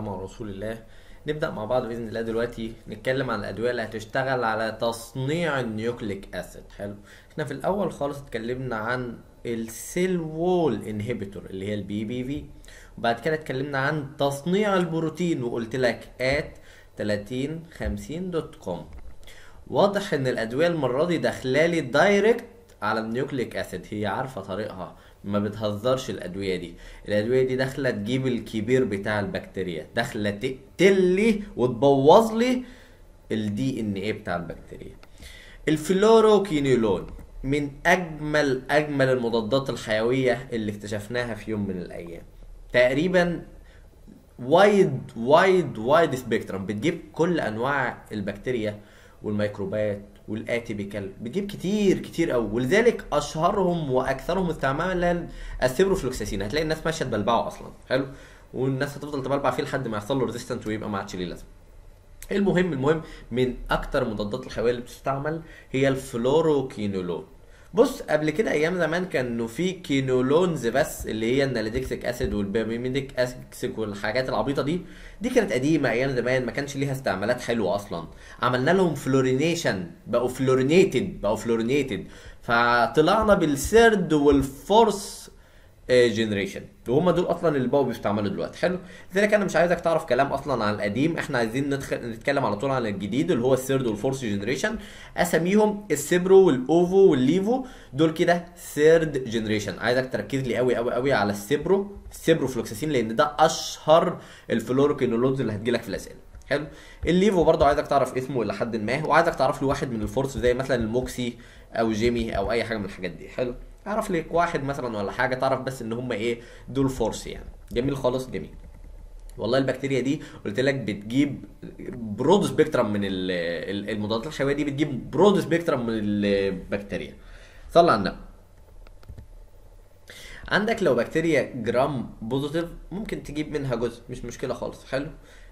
مع رسول الله. نبدأ مع بعض بإذن الله دلوقتي. نتكلم عن الأدوية اللي هتشتغل على تصنيع ال nucleic acid. حلو. إحنا في الأول خالص اتكلمنا عن ال cell wall inhibitor اللي هي ال BBV وبعد كده اتكلمنا عن تصنيع البروتين وقلت لك at 30 50 dot com واضح إن الأدوية المرة دي داخلالي direct على ال nucleic acid هي عارفة طريقها. ما بتهزرش الأدوية دي. الأدوية دي داخلة تجيب الكبير بتاع البكتيريا. داخلة تقتل لي وتبوظ لي ال DNA بتاع البكتيريا. الفلوروكينولون من أجمل أجمل المضادات الحيوية اللي اكتشفناها في يوم من الأيام. تقريبا wide wide wide spectrum بتجيب كل أنواع البكتيريا والميكروبات وال atypical بتجيب كتير كتير قوي. ولذلك أشهرهم وأكثرهم استعمالا السيبروفلوكساسين هتلاقي الناس ماشية تبلبعه أصلا. حلو؟ والناس هتفضل تبلبع فيه لحد ما يحصل له resistant ويبقى ما عادش ليه لازمة. المهم المهم من أكتر المضادات الحيوية اللي بتستعمل هي الفلوروكينولون. بص قبل كده أيام زمان كانوا في quinolones بس اللي هي ال nalidixic acid وال pipemidic acid والحاجات العبيطة دي. دي كانت قديمة أيام زمان ما كانش ليها استعمالات حلوة أصلا. عملنا لهم fluorination بقوا fluorinated بقوا fluorinated فطلعنا بال third وال fourth generation وهم دول أصلا اللي بقوا بيستعملوا دلوقتي. حلو. لذلك أنا مش عايزك تعرف كلام أصلا عن القديم. إحنا عايزين ندخل نتكلم على طول عن الجديد اللي هو ال third وال fourth generation. اساميهم ال cipro وال oflo وال levo. دول كده third generation. عايزك تركز لي قوي قوي قوي على ال cipro ال ciprofloxacin لأن ده أشهر ال fluoroquinolones اللي هتجيلك في الأسئلة. حلو. ال levo برضو عايزك تعرف اسمه إلى حد ما. وعايزك تعرف لي واحد من ال fourth زي مثلا ال moxi أو gemi أو أي حاجة من الحاجات دي. حلو. اعرف لك واحد مثلا ولا حاجة تعرف بس إن هم إيه دول fourth يعني. جميل خالص جميل. والله البكتيريا دي قلت لك بتجيب broad spectrum من المضادات الحيوية دي بتجيب broad spectrum من البكتيريا. صلى على النبي. عندك لو بكتيريا gram positive ممكن تجيب منها جزء مش مشكلة خالص. حلو.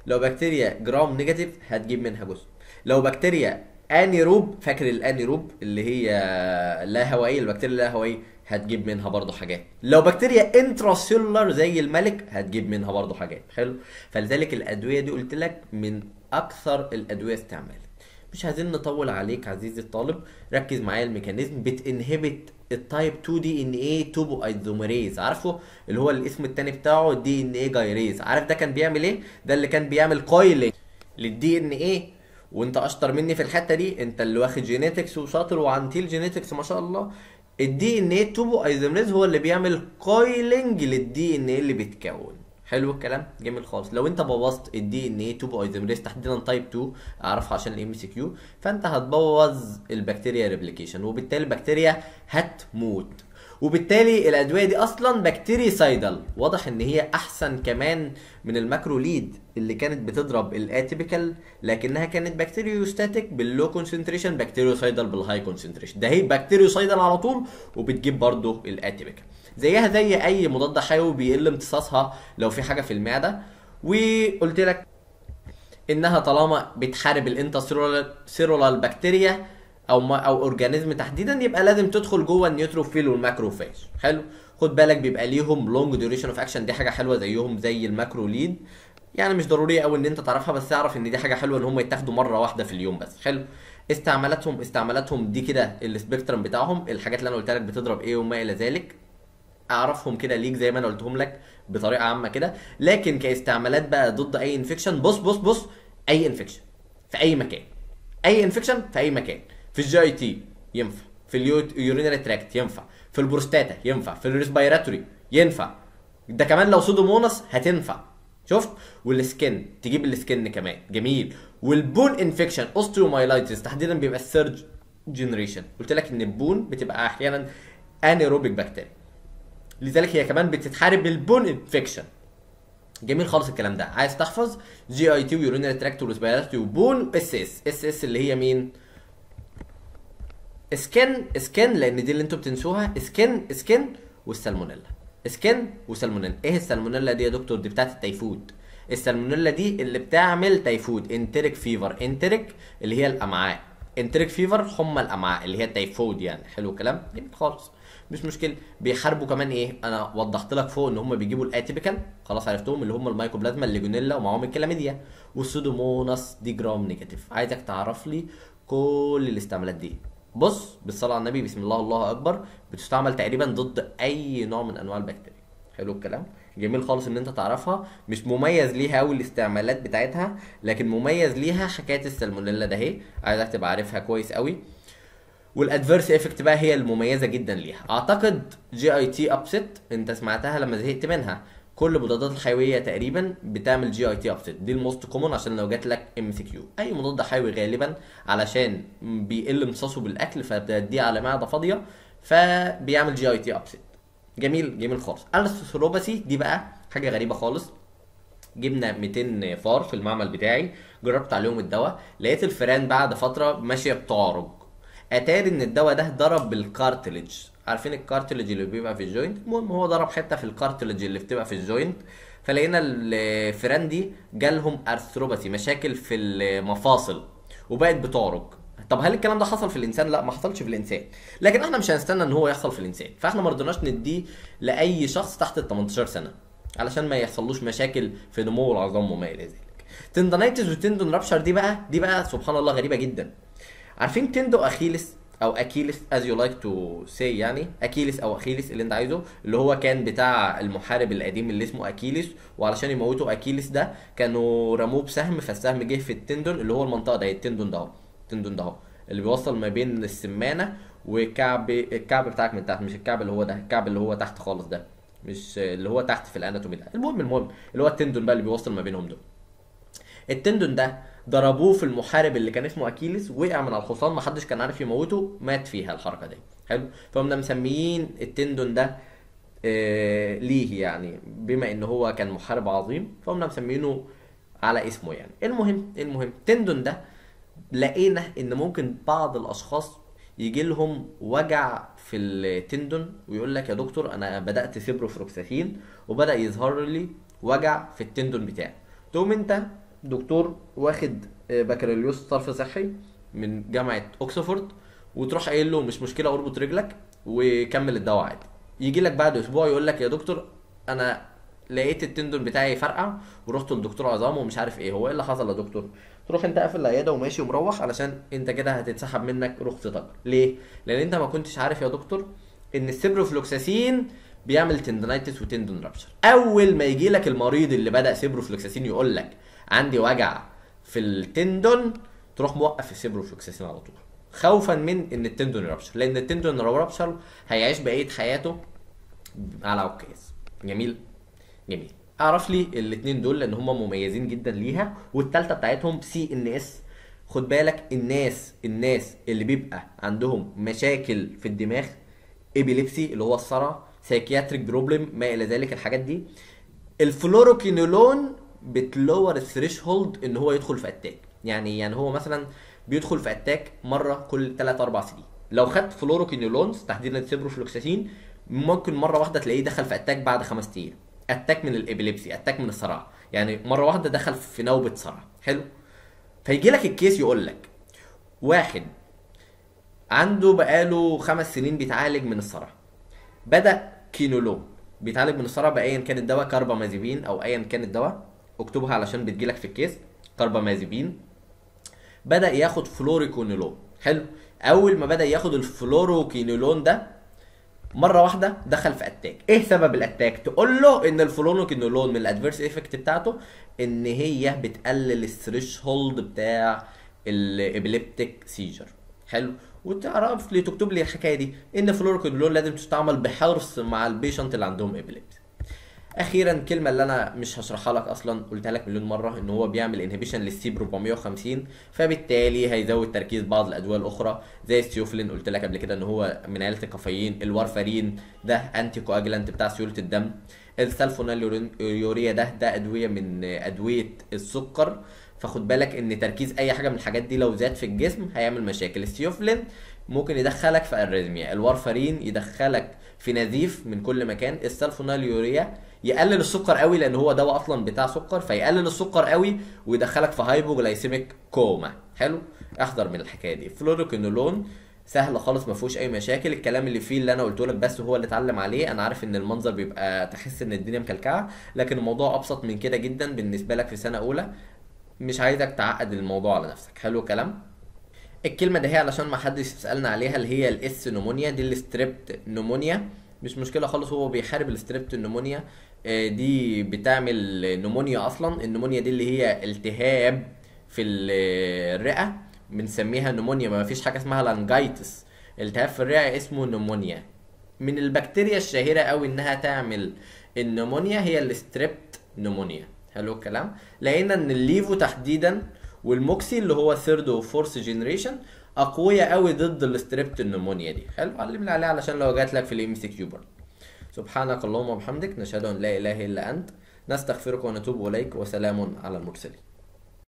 لو بكتيريا gram negative هتجيب منها جزء. لو بكتيريا anaerobe فاكر ال anaerobe اللي هي لا هوائيه البكتيريا لا هوائيه هتجيب منها برضه حاجات. لو بكتيريا intracellular زي الملك هتجيب منها برضه حاجات. حلو؟ فلذلك الأدوية دي قلت لك من أكثر الأدوية استعمالا مش عايزين نطول عليك عزيزي الطالب. ركز معايا ال mechanism. بت inhibit ال type 2 DNA topoisomerase عارفه؟ اللي هو الاسم التاني بتاعه DNA gyrase. عارف ده كان بيعمل إيه؟ ده اللي كان بيعمل coiling لل DNA وانت اشطر مني في الحتة دي انت اللي واخد genetics وشاطر وعنتيل genetics ما شاء الله. ال DNA topoisomerase هو اللي بيعمل coiling لل DNA اللي بيتكون. حلو الكلام؟ جميل خالص. لو انت بوظت ال DNA topoisomerase تحديدا type 2 اعرفها عشان ال MCQ فانت هتبوظ ال bacteria replication وبالتالي البكتيريا هتموت. وبالتالي الأدوية دي أصلا bactericidal واضح إن هي أحسن كمان من ال macrolide اللي كانت بتضرب ال atypical لكنها كانت bacteriostatic بال low concentration bactericidal بال high concentration ده هي bactericidal على طول وبتجيب برضه ال atypical زيها زي أي مضاد حيوي بيقل امتصاصها لو في حاجة في المعدة. وقلت لك إنها طالما بتحارب ال intracellular bacteria أو ما أو organism تحديدا يبقى لازم تدخل جوه ال neutrophil وال macrophage. حلو؟ خد بالك بيبقى ليهم long duration of action دي حاجة حلوة زيهم زي ال macrolide يعني مش ضروري قوي إن أنت تعرفها بس اعرف إن دي حاجة حلوة إن هم يتاخدوا مرة واحدة في اليوم بس. حلو؟ استعمالاتهم استعمالاتهم دي كده ال spectrum بتاعهم. الحاجات اللي أنا قلت لك بتضرب إيه وما إلى ذلك. أعرفهم كده ليك زي ما أنا قلتهم لك بطريقة عامة كده. لكن كاستعمالات بقى ضد أي infection بص بص بص أي infection في أي مكان. أي infection في أي مكان. في ال GIT ينفع في ال urinary tract ينفع في البروستاتا ينفع في ال respiratory ينفع. ده كمان لو pseudomonas هتنفع. شفت؟ وال skin تجيب ال skin كمان. جميل. وال bone infection osteomyelitis تحديدا بيبقى ال third generation قلت لك إن ال bone بتبقى أحيانا anaerobic bacteria لذلك هي كمان بتتحارب بال bone infection جميل خالص الكلام ده. عايز تحفظ؟ GIT و urinary tract و respiratory و bone S S S S اللي هي مين؟ skin skin لأن دي اللي أنتوا بتنسوها. skin skin والسالمونيلا. skin وسالمونيلا. إيه السالمونيلا دي يا دكتور؟ دي بتاعت التيفود. السالمونيلا دي اللي بتعمل تيفود. enteric fever. enteric اللي هي الأمعاء. enteric fever حمى الأمعاء اللي هي التيفود يعني. حلو الكلام؟ جميل خالص. مش مشكلة. بيحاربوا كمان إيه؟ أنا وضحت لك فوق إن هم بيجيبوا ال atypical خلاص عرفتهم اللي هم ال mycoplasma ال legionella ومعاهم الكلاميديا. وال pseudomonas دي gram negative. عايزك تعرف لي كل الاستعمالات دي. بص بالصلاة على النبي بسم الله الله أكبر بتستعمل تقريبا ضد أي نوع من أنواع البكتيريا. حلو الكلام. جميل خالص إن أنت تعرفها. مش مميز ليها قوي الاستعمالات بتاعتها لكن مميز ليها حكاية السالمونيلا ده. اهي عايزك تبقى عارفها كويس قوي وال adverse effect بقى هي المميزة جدا ليها. أعتقد GIT upset أنت سمعتها لما زهقت منها. كل المضادات الحيوية تقريبا بتعمل GIT upset دي ال most common عشان لو جات لك MCQ أي مضاد حيوي غالبا علشان بيقل امتصاصه بالأكل فبتديه على معدة فاضية فبيعمل GIT upset جميل جميل خالص. ال arthropathy دي بقى حاجة غريبة خالص. جبنا 200 فار في المعمل بتاعي جربت عليهم الدواء لقيت الفئران بعد فترة ماشية بتعرج أتاري إن الدواء ده ضرب بال cartilage عارفين ال cartilage اللي بيبقى في ال joint؟ المهم هو ضرب حتة في ال cartilage اللي بتبقى في ال joint فلقينا الفئران دي جالهم arthropathy مشاكل في المفاصل وبقت بتعرج. طب هل الكلام ده حصل في الإنسان؟ لا ما حصلش في الإنسان. لكن إحنا مش هنستنى إن هو يحصل في الإنسان. فإحنا ما رضيناش نديه لأي شخص تحت ال 18 سنة علشان ما يحصلوش مشاكل في نمو العظام وما إلى ذلك. tendonitis و tendon rupture دي بقى دي بقى سبحان الله غريبة جدا. عارفين tendo Achilles أو أكيلس as you like to say يعني أكيلس أو أخيلس اللي أنت عايزه اللي هو كان بتاع المحارب القديم اللي اسمه أكيلس وعلشان يموتوا أكيلس ده كانوا رموه بسهم فالسهم جه في ال tendon اللي هو المنطقة ده ال tendon ده ال tendon ده اللي بيوصل ما بين السمانة والكعب الكعب بتاعك من تحت مش الكعب اللي هو ده الكعب اللي هو تحت خالص ده مش اللي هو تحت في الأناتومي ده. المهم المهم اللي هو التندون بقى اللي بيوصل ما بينهم دول التندون ده ضربوه في المحارب اللي كان اسمه اكيلس وقع من على الحصان محدش كان عارف يموته مات فيها الحركة دي. حلو؟ فقمنا مسميين التندون ده آه ليه يعني؟ بما إن هو كان محارب عظيم فقمنا مسمينه على اسمه يعني. المهم المهم التندون ده لقينا إن ممكن بعض الأشخاص يجي لهم وجع في التندون ويقول لك يا دكتور أنا بدأت سيبروفلوكساسين وبدأ يظهر لي وجع في التندون بتاعي. تقوم أنت دكتور واخد بكالوريوس صرف صحي من جامعة أوكسفورد وتروح قايل له مش مشكلة أربط رجلك وكمل الدواء عادي. يجي لك بعد أسبوع يقول لك يا دكتور أنا لقيت التندون بتاعي فرقع ورحت للدكتور عظام ومش عارف إيه. هو إيه اللي حصل يا دكتور؟ تروح أنت قافل العيادة وماشي ومروح علشان أنت كده هتتسحب منك رخصتك. ليه؟ لأن أنت ما كنتش عارف يا دكتور إن السيبروفلوكساسين بيعمل tendonitis و tendon rupture أول ما يجي لك المريض اللي بدأ سيبروفلوكساسين يقول لك عندي وجع في ال tendon تروح موقف السيبروفلوكساسين على طول. خوفا من إن ال tendon rupture لأن ال tendon rupture هيعيش بقية حياته على عكاز. جميل؟ جميل. أعرف لي الاثنين دول لأن هم مميزين جدا ليها والثالثه بتاعتهم CNS خد بالك الناس الناس اللي بيبقى عندهم مشاكل في الدماغ epilepsy اللي هو الصرع psychiatric problem ما إلى ذلك الحاجات دي. ال fluoroquinolone بت lower ال threshold إن هو يدخل في attack يعني يعني هو مثلا بيدخل في attack مرة كل 3 4 سنين. لو خدت fluoroquinolones تحديدا السيبروفلوكساسين ممكن مرة واحدة تلاقيه دخل في attack بعد خمس أيام attack من ال epilepsy attack من الصرع يعني مرة واحدة دخل في نوبة صرع حلو؟ فيجي لك ال case يقول لك واحد عنده بقاله خمس سنين بيتعالج من الصرع بدأ كينولون بيتعالج من الصرع ايا كان الدواء كاربامازيبين أو ايا كان الدواء اكتبها علشان بتجيلك في ال case carbamazepine بدأ ياخد فلوريكونولون. حلو. أول ما بدأ ياخد الفلوروكينولون ده مرة واحدة دخل في attack إيه سبب ال attack تقول له إن الفلونوكينولون من ال adverse effect بتاعته إن هي بتقلل ال threshold بتاع ال epileptic seizure حلو. وتعرف لي تكتب لي الحكاية دي إن فلوروكينولون لازم تستعمل بحرص مع ال patient اللي عندهم epilepsy أخيرا كلمة اللي أنا مش هشرحها لك أصلا قلتها لك مليون مرة إن هو بيعمل inhibition لل CYP 450 فبالتالي هيزود تركيز بعض الأدوية الأخرى زي الثيوفيلين قلت لك قبل كده إن هو من عيلة الكافيين الوارفارين ده anticoagulant بتاع سيولة الدم. السلفونيليوريا ده ده أدوية من أدوية السكر. فخد بالك إن تركيز أي حاجة من الحاجات دي لو زاد في الجسم هيعمل مشاكل. الثيوفيلين ممكن يدخلك في arrhythmia الوارفارين يدخلك في نزيف من كل مكان. السلفونيليوريا يقلل السكر قوي لأن هو دواء أصلا بتاع سكر فيقلل السكر قوي ويدخلك في hypoglycemic coma حلو؟ أحذر من الحكاية دي. فلوروكينولون سهل خالص ما فيهوش أي مشاكل. الكلام اللي فيه اللي أنا قلته لك بس هو اللي اتعلم عليه. أنا عارف إن المنظر بيبقى تحس إن الدنيا مكلكعة لكن الموضوع أبسط من كده جدا بالنسبة لك في سنة أولى. مش عايزك تعقد الموضوع على نفسك. حلو الكلام الكلمة ده هي علشان ما حدش يسألنا عليها اللي هي ال S. pneumoniae. دي ال strept pneumoniae. مش مشكلة خالص هو بيحارب ال strept pneumoniae. آه، دي بتعمل pneumonia أصلا. ال pneumonia دي اللي هي التهاب في ال- الرئة. بنسميها pneumonia. ما فيش حاجة اسمها lungitis. التهاب في الرئة اسمه pneumonia. من البكتيريا الشهيرة قوي إنها تعمل ال pneumonia هي ال strept pneumoniae. حلو الكلام. لقينا إن ال levo تحديدا وال moxi اللي هو third و fourth generation اقوياء قوي ضد ال strept ال pneumoniae دي. حلو علمنا عليها علشان لو جات لك في ال MCQ برضه. سبحانك اللهم وبحمدك نشهد أن لا إله إلا أنت. نستغفرك ونتوب إليك وسلام على المرسلين.